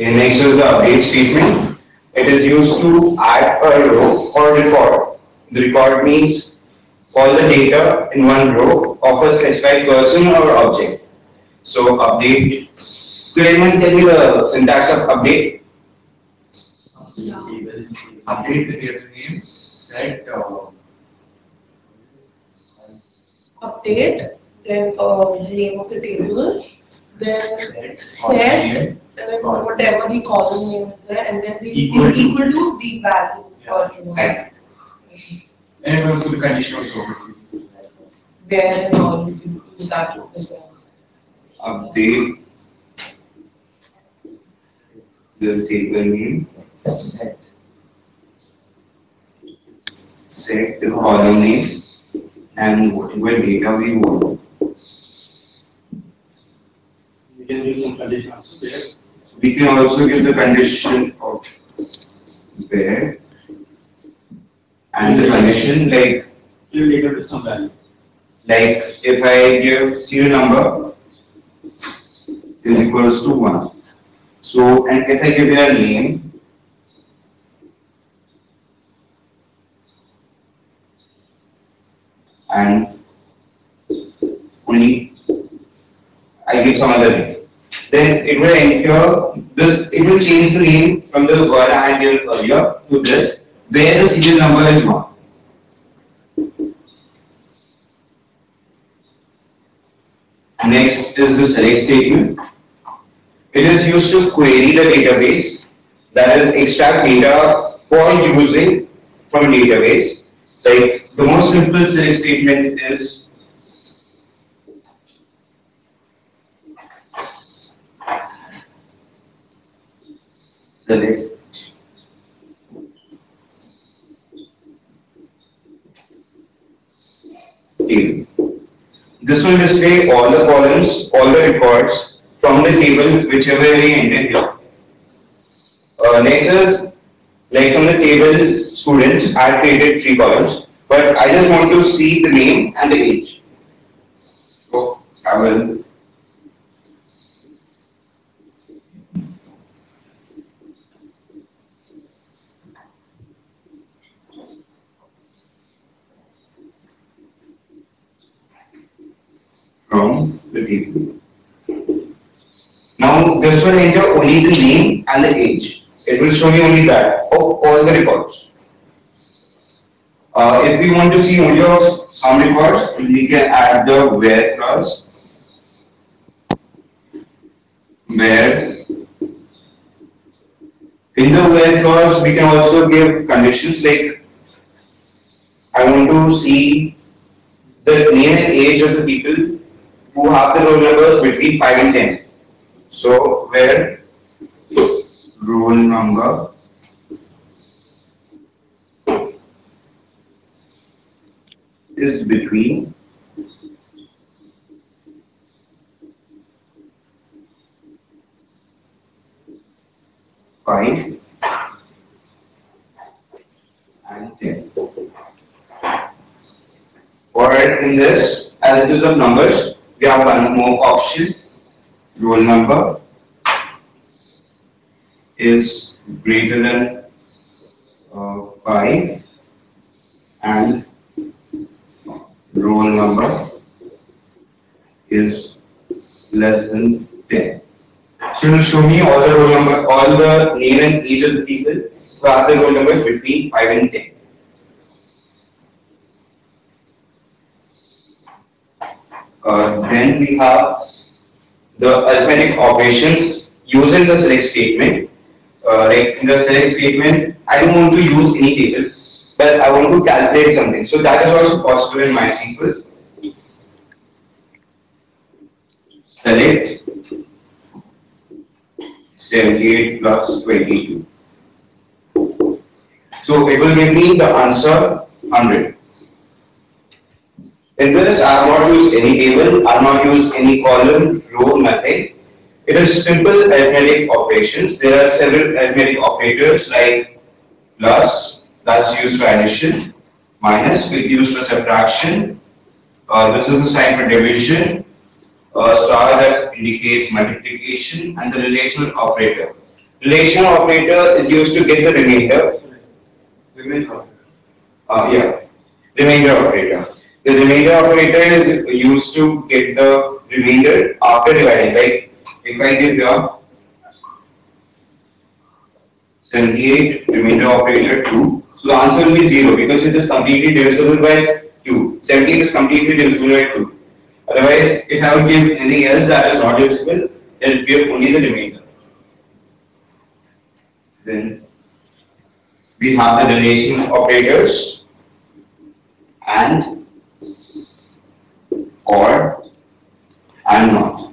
Okay, next is the update statement. It is used to add a row or a record. The record means all the data in one row of a specified person or object. So update. Could anyone tell me the syntax of update? Update the table name, set, uh, update, then uh, the name of the table, then set, set, name, and then whatever the column name is there, and then the Equal is to. equal to the value or you know, Right. and we're going to the condition also. where and all you can do that as well. Update the table name, Set. set the column name, and whatever data we want. You can use some condition also there. We can also give the condition of where and the condition like You later to some value. like if I give serial number is equals to one. So and if I give you a name and only I give some other name. Then it will enter this, it will change the name from the one I had given earlier to this, where the serial number is one. Next is the select statement. It is used to query the database, that is extract data for using from database. Like the most simple select statement is select. This will display all the columns, all the records from the table whichever we enter here. Uh, next is, like from the table students, I created three columns, but I just want to see the name and the age. So I will from the. Now this will enter only the name and the age. It will show me only that of all the records. Uh, if we want to see only of some records, we can add the where clause. Where in the where clause we can also give conditions like I want to see the name and age of the people who have the roll numbers between 5 and 10. So, where roll number is between five and ten. For in this, as it is of numbers, we have one more option. Roll number is greater than uh, 5 and roll number is less than 10. So it show me all the roll number, all the name and age of the people have the roll numbers between 5 and 10. Uh, then we have the arithmetic operations using the select statement. Uh, like in the select statement, I don't want to use any table, but I want to calculate something. So that is also possible in MySQL. Select 78 plus 22. So it will give me the answer 100. In this, I have not used any table, I have not used any column, row, nothing. It is simple arithmetic operations. There are several arithmetic operators like plus, that's used for addition, minus, we use for subtraction. Uh, this is the sign for division, uh, star that indicates multiplication, and the relational operator. Relational operator is used to get the remainder. Remain out. Uh, yeah, remainder operator. The remainder operator is used to get the remainder after dividing. Like if I give here 78 remainder operator 2, so the answer will be 0 because it is completely divisible by 2. 17 is completely divisible by 2. Otherwise, if I would give anything else that is not divisible, then it will give only the remainder. Then we have the relation operators and or and not.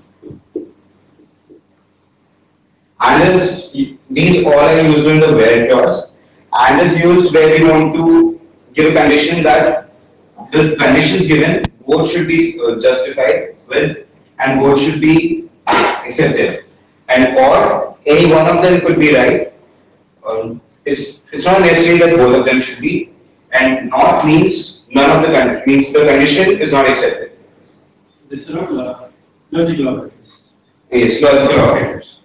And is these all are used in the where clause and is used where we want to give a condition that the conditions given both should be uh, justified with and both should be accepted. And or any one of them could be right. Um, it's, it's not necessary that both of them should be. And not means none of the means the condition is not accepted Is not lo- logical operators. Yes, logical operators.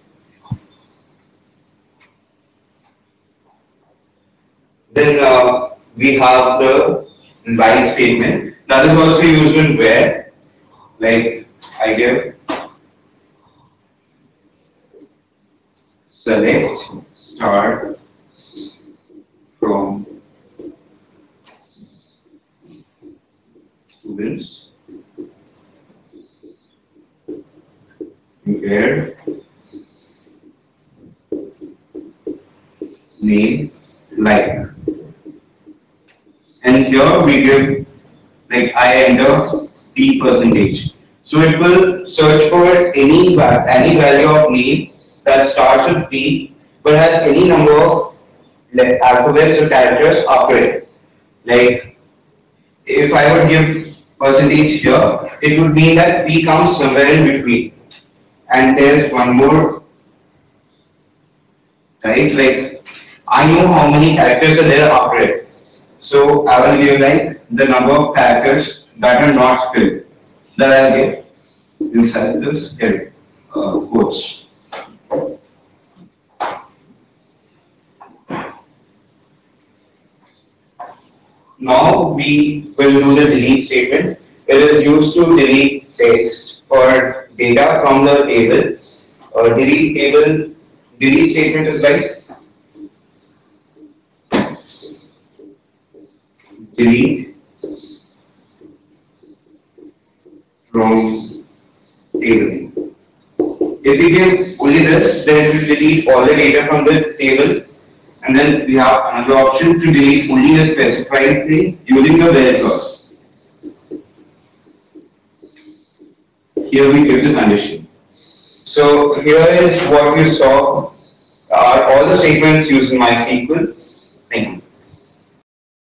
Then uh, we have the like statement. That is also used in where, like I give select star from students where name like and here we give like I enter p percentage. So it will search for any any value of name that starts with p but has any number of alphabets or characters after it. Like if I would give percentage here it would mean that p comes somewhere in between. And there's one more right? Like I know how many characters are there after it so I will give like the number of characters that are not filled that I'll give inside this here, uh, quotes. Now we will do the delete statement. It is used to delete text or data from the table. Uh, delete table, delete statement is like delete from table. If we give only this, then will delete all the data from the table. And then we have another option to delete only the specified thing using the where clause. Here we give the condition. So here is what you saw are all the statements used in MySQL. Thank you.